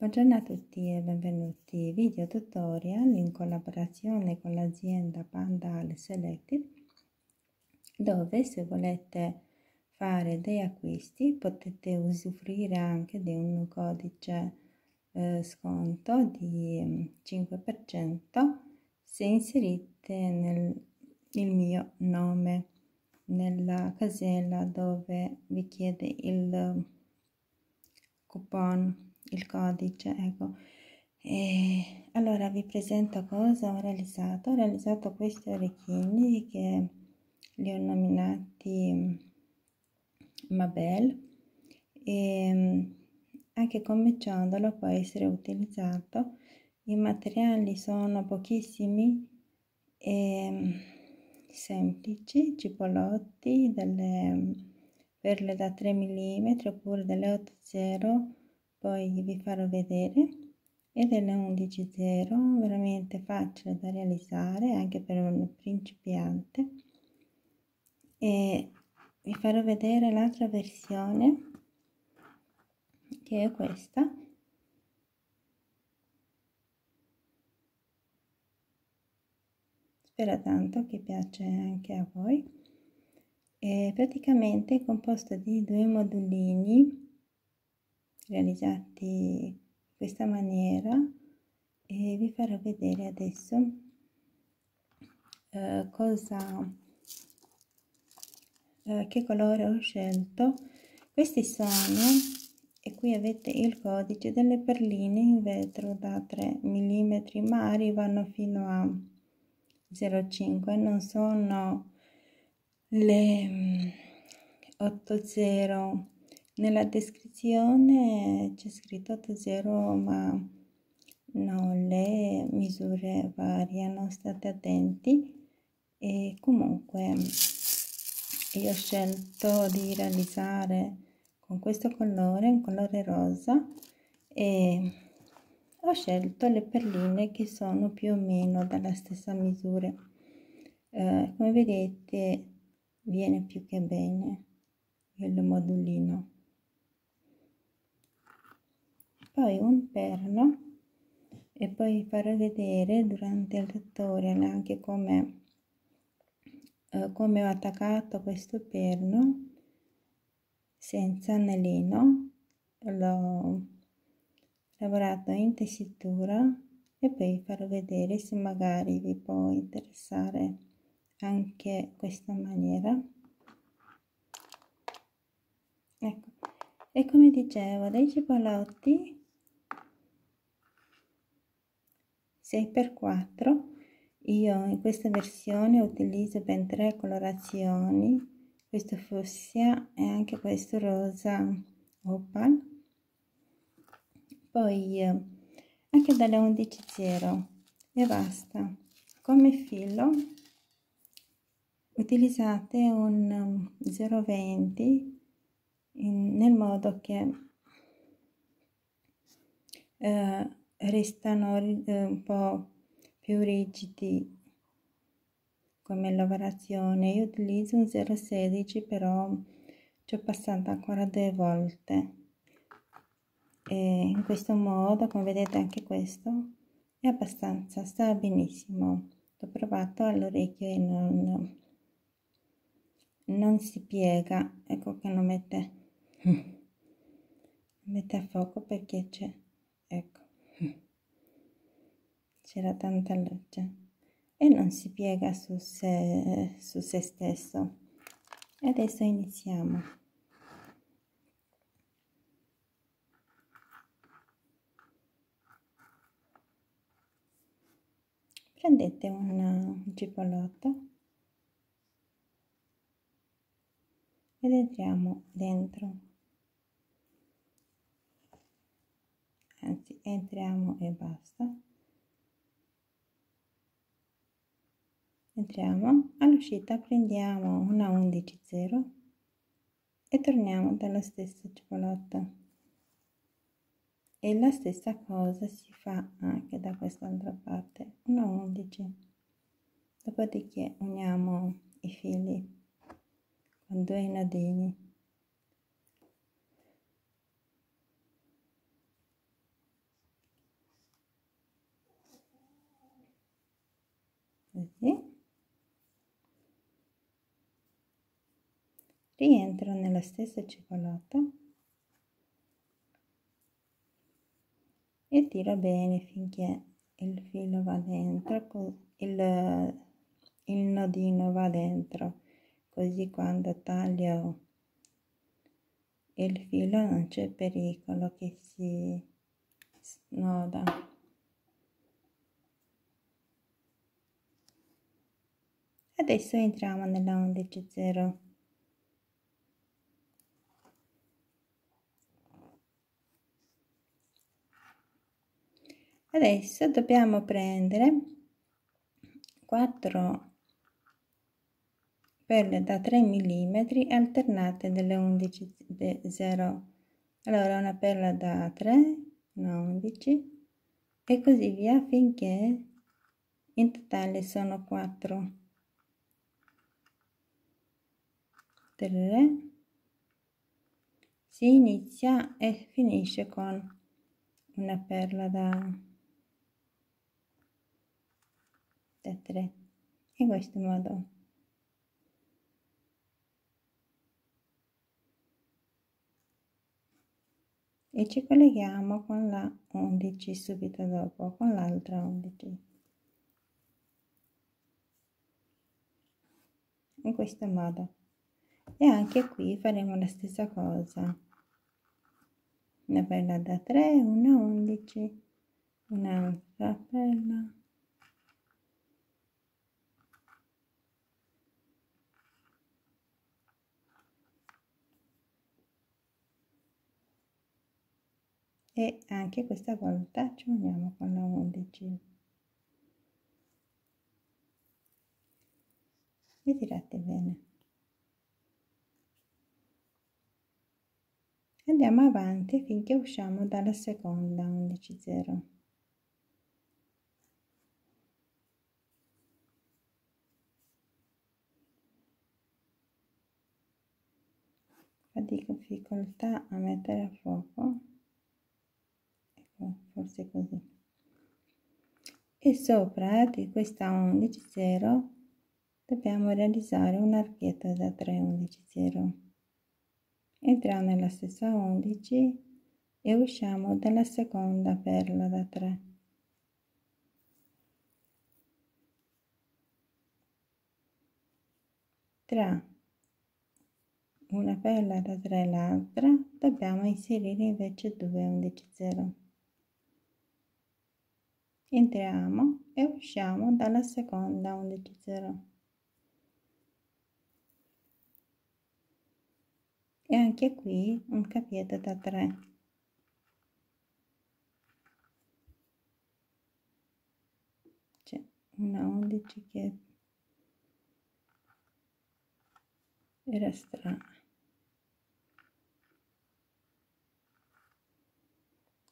Buongiorno a tutti e benvenuti. Video tutorial in collaborazione con l'azienda Pandal Selected dove se volete fare dei acquisti potete usufruire anche di un codice eh, sconto di 5% se inserite nel, il mio nome nella casella dove vi chiede il coupon il codice ecco. E allora vi presento cosa ho realizzato. Ho realizzato questi orecchini che li ho nominati Mabel. E anche come ciondolo può essere utilizzato. I materiali sono pochissimi e semplici cipolotti delle perle da 3 mm oppure delle 8,0 poi vi farò vedere. E delle 11.0 veramente facile da realizzare anche per un principiante. E vi farò vedere l'altra versione che è questa. Spero tanto che piace anche a voi. È praticamente composto di due modulini realizzati in questa maniera e vi farò vedere adesso eh, cosa eh, che colore ho scelto. Questi sono e qui avete il codice delle perline in vetro da 3 mm ma arrivano fino a 0,5 non sono le 8,0 mm, nella descrizione c'è scritto 8,0 ma no, le misure variano, state attenti. E comunque io ho scelto di realizzare con questo colore, un colore rosa e ho scelto le perline che sono più o meno della stessa misura. Eh, come vedete viene più che bene il modulino poi un perno e poi farò vedere durante il tutorial anche come eh, come ho attaccato questo perno senza anellino. L'ho lavorato in tessitura e poi farò vedere se magari vi può interessare anche questa maniera. Ecco. E come dicevo dei cipolotti 6x4 io in questa versione utilizzo ben tre colorazioni questo fussia e anche questo rosa opal poi anche dalle 11.0 e basta. Come filo utilizzate un 020 in, nel modo che eh, restano eh, un po' più rigidi come lavorazione. Io utilizzo un 016 però ci ho passato ancora due volte. E in questo modo come vedete anche questo è abbastanza sta benissimo. L'ho provato all'orecchio e non non si piega. Ecco che lo mette mette a fuoco perché c'è ecco c'era tanta luce e non si piega su se, su se stesso. Adesso iniziamo. Prendete un cipolotto ed entriamo dentro. Anzi entriamo e basta entriamo. All'uscita prendiamo una 11 0 e torniamo dalla stessa cipolotta e la stessa cosa si fa anche da quest'altra parte una 11 dopodiché uniamo i fili con due nodini così. Rientro nella stessa cioccolata e tiro bene finché il filo va dentro il, il nodino va dentro così quando taglio il filo non c'è pericolo che si snoda. Adesso entriamo nella 11.0 adesso dobbiamo prendere 4 perle da 3 mm alternate delle 11 0 allora una perla da 3 una 11 e così via finché in totale sono 4 3 si inizia e finisce con una perla da da 3 in questo modo e ci colleghiamo con la 11 subito dopo con l'altra 11 in questo modo. E anche qui faremo la stessa cosa. Una perla da 3 una 11 un'altra perla e anche questa volta ci uniamo con la 11 e tirate bene. Andiamo avanti finché usciamo dalla seconda 11 0 fa difficoltà a mettere a fuoco forse così. E sopra di questa 11 0 dobbiamo realizzare un archetto da 3 11 0 entriamo nella stessa 11 e usciamo dalla seconda perla da 3 tra una perla da 3 e l'altra dobbiamo inserire invece 2 11 0 entriamo e usciamo dalla seconda 11 0 e anche qui un capietto da 3 c'è una 11 che era strana.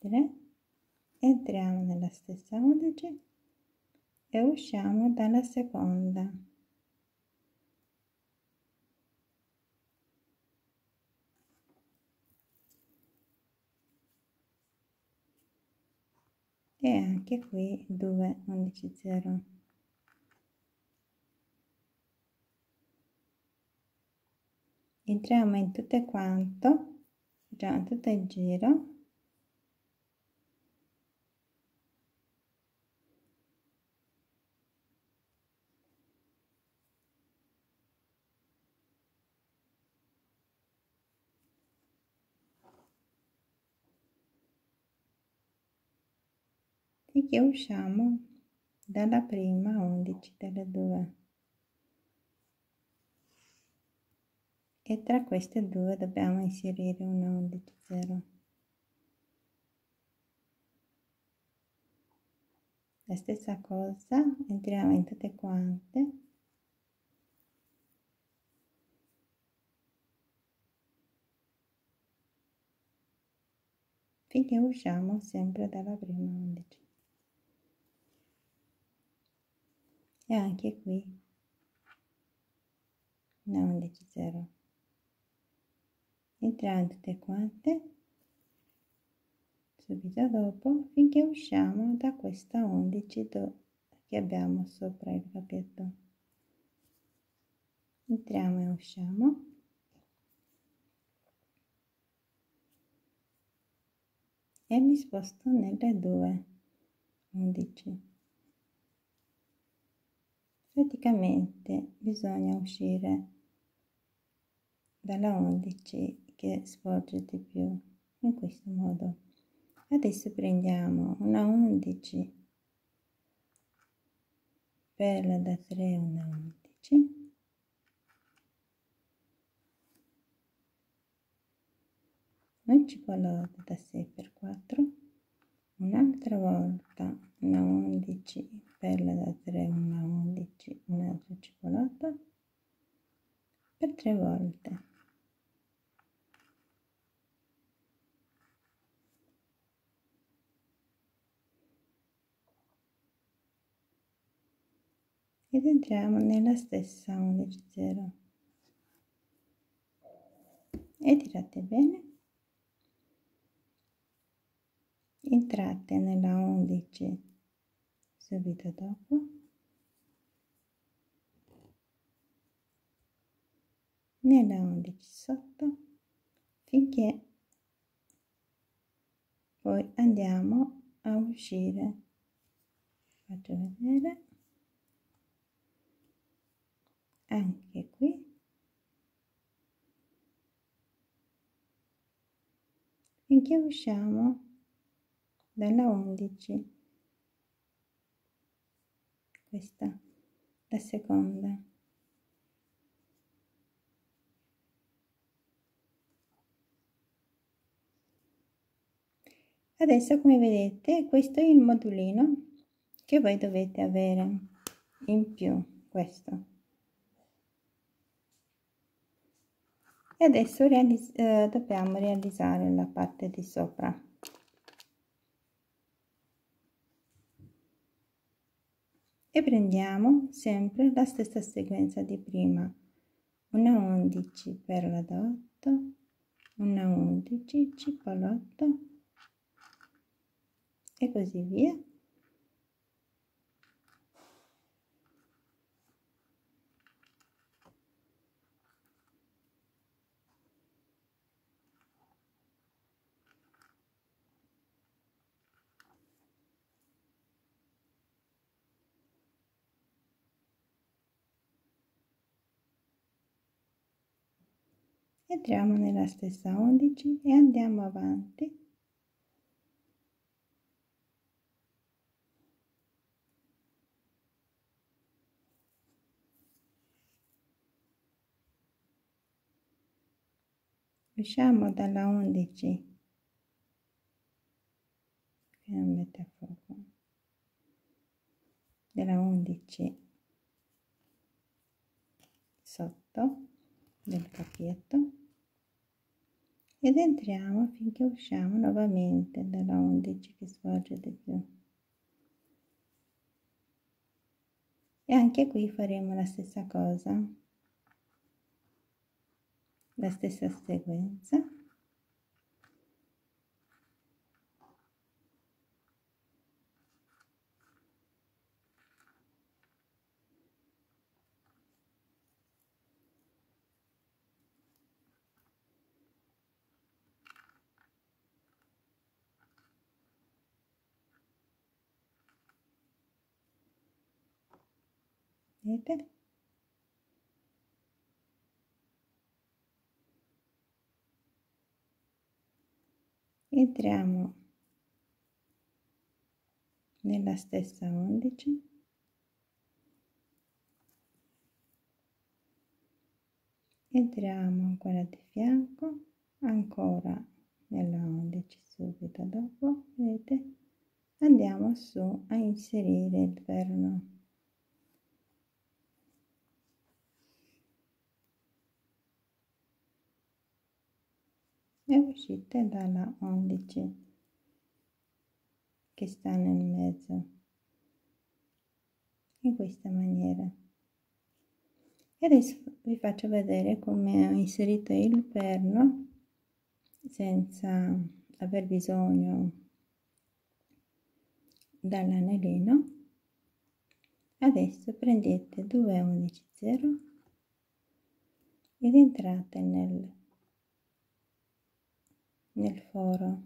Direi entriamo nella stessa 11 e usciamo dalla seconda. E anche qui 2 11 0 entriamo in tutte quanto facciamo tutto il giro finché usciamo dalla prima 11 delle due. E tra queste due dobbiamo inserire una 11 0 la stessa cosa entriamo in tutte quante. Finché usciamo sempre dalla prima 11 e anche qui. Una 11 0 entriamo tutte quante. Subito dopo finché usciamo da questa 11 do, che abbiamo sopra il capietto entriamo e usciamo. E mi sposto nelle due 11 praticamente bisogna uscire dalla 11 che svolge di più in questo modo. Adesso prendiamo una 11 perla da 3 una 11 un cipolotto da 6 per 4 un'altra volta una 11 perla da 3 una 11 un'altra cipolata per tre volte. Ed entriamo nella stessa 11 0 e tirate bene entrate nella 11 subito dopo. Nella 11 sotto. Finché poi andiamo a uscire. Faccio vedere. Anche qui. Finché usciamo dalla 11 questa la seconda. Adesso come vedete questo è il modulino che voi dovete avere in più questo. E adesso realis eh, dobbiamo realizzare la parte di sopra e prendiamo sempre la stessa sequenza di prima. Una 11 perla d'otto una 11 cipolotto e così via entriamo nella stessa 11 e andiamo avanti. Usciamo dalla 11 che non mette a fuoco. Della 11 sotto del capietto ed entriamo finché usciamo nuovamente dalla 11 che svolge di più. E anche qui faremo la stessa cosa la stessa sequenza vedete entriamo nella stessa 11 entriamo ancora di fianco ancora nella 11 subito dopo vedete? Andiamo su a inserire il perno e uscite dalla 11 che sta nel mezzo. In questa maniera. E adesso vi faccio vedere come ho inserito il perno senza aver bisogno dall'anellino adesso prendete due undici zero ed entrate nel, nel foro.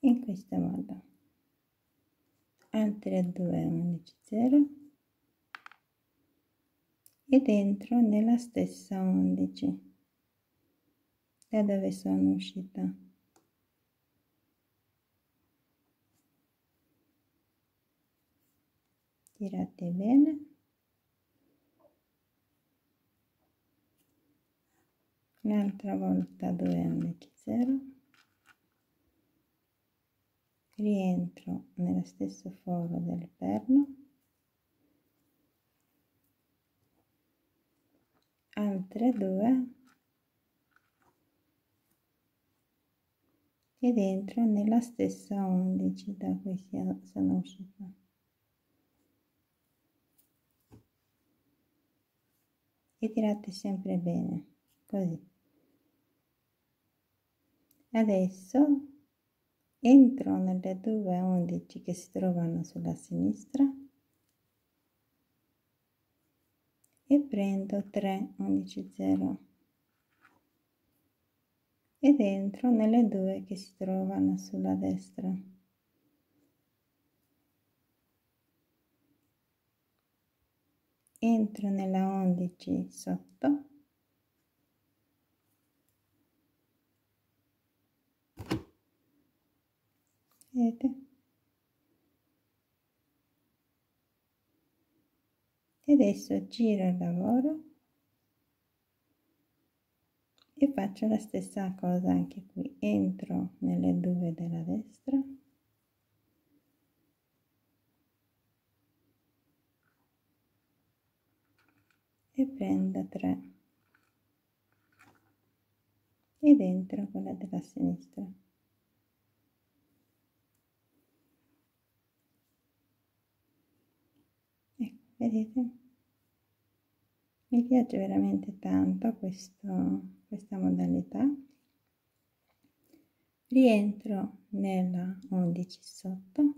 In questo modo. Altre due undici zero. E dentro nella stessa 11 da dove sono uscita tirate bene un'altra volta 2 11 0 rientro nello stesso foro del perno. Altre due. Ed entro nella stessa 11 da cui sono uscita e tirate sempre bene così. Adesso entro nelle due 11 che si trovano sulla sinistra e prendo 3 11 0 ed entro nelle due che si trovano sulla destra entro nella 11 sotto. Vedete? E adesso giro il lavoro e faccio la stessa cosa anche qui. Entro nelle due della destra prendo 3 e dentro quella della sinistra. Vedete? Mi piace veramente tanto questo, questa modalità. Rientro nella 11 sotto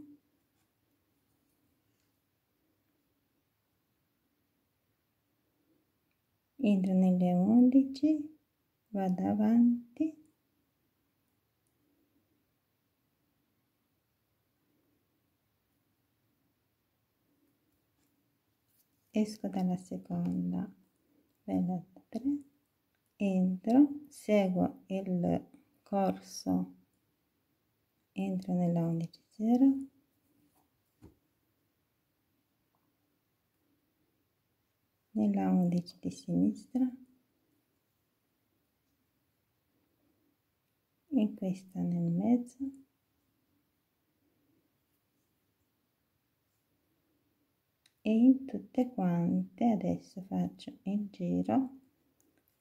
entro nelle 11 vado avanti. Esco dalla seconda vela 3 entro seguo il corso. Entro nella 11 0 nella 11 di sinistra. In questa nel mezzo. E in tutte quante adesso faccio il giro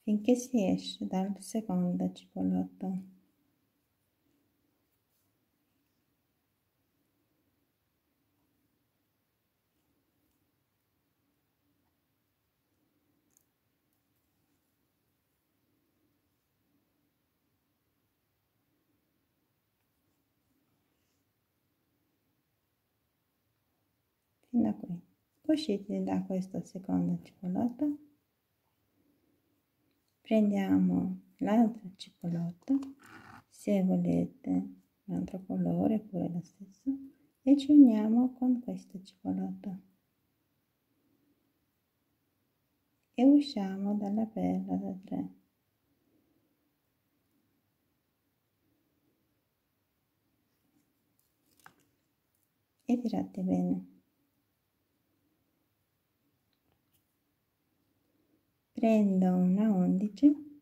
finché si esce dal secondo cipolotto fino a qui usciti da questo secondo cipolotto prendiamo l'altro cipolotto se volete un altro colore pure lo stesso e ci uniamo con questo cipolotto e usciamo dalla perla da 3 e tirate bene prendo una 11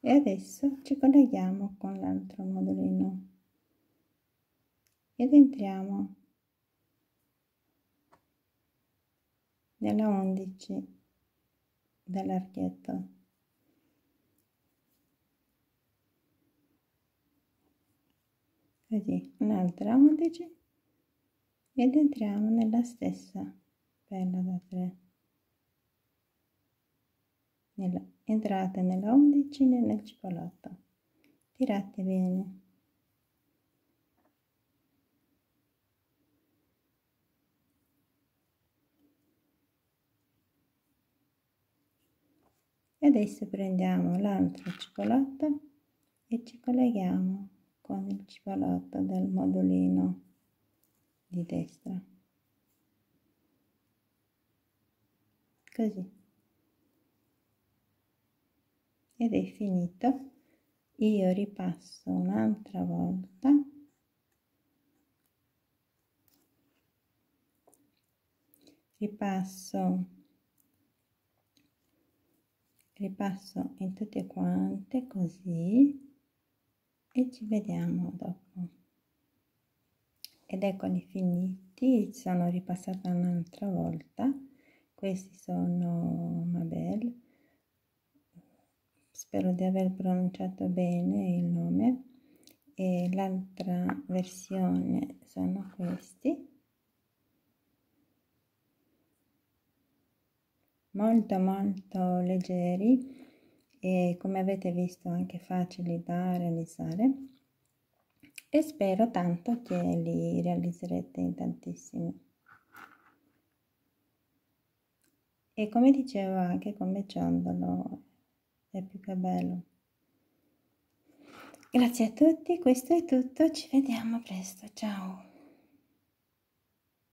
e adesso ci colleghiamo con l'altro modulino. Ed entriamo nella 11 dell'archetto. Così un'altra 11 ed entriamo nella stessa perla da 3 nella, entrate nella undicina nel cipolotto. Tirate bene e adesso prendiamo l'altro cipolotto e ci colleghiamo con il cipolotto del modulino di destra. Così ed è finito. Io ripasso un'altra volta. Ripasso ripasso in tutte quante così e ci vediamo dopo. Ed eccoli finiti sono ripassata un'altra volta. Questi sono spero di aver pronunciato bene il nome. E l'altra versione sono questi. Molto molto leggeri e come avete visto anche facili da realizzare. E spero tanto che li realizzerete in tantissimi. E come dicevo anche come ciondolo è più che bello. Grazie a tutti questo è tutto ci vediamo presto ciao